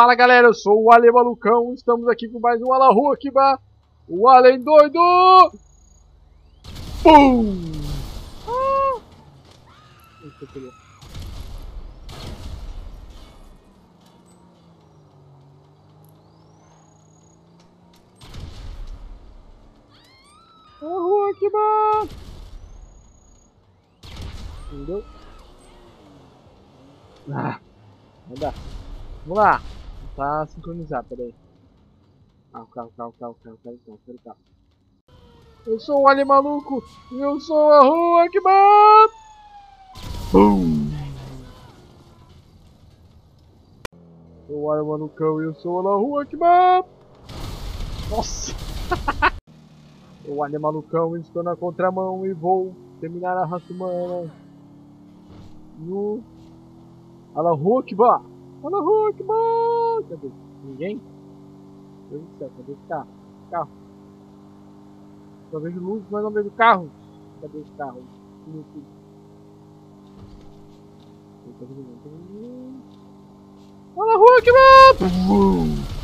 Fala galera, eu sou o Ale Malucão, estamos aqui com mais um Alahu Akiba, o Além Doido! Pum! Ah! Pegou. Alahu Akiba! Entendeu? Ah, não dá. Vamos lá tentar sincronizar, peraí. Ah, o carro, o carro, o carro, o carro, o carro, o carro, o carro. Eu sou o Ali Maluco! Eu sou a Huckman! Boom! Eu sou o Ali Malucão e eu sou a Huckman! Nossa! eu Ali Malucão estou na contramão e vou terminar a raça humana no... Ala Huckman! Ala Huckman! Cadê? Ninguém? Meu Deus do céu, cadê esse carro? Carro. Só vejo luz, mas não vejo carro. Cadê os carro? Inútil. Olha a rua que vai!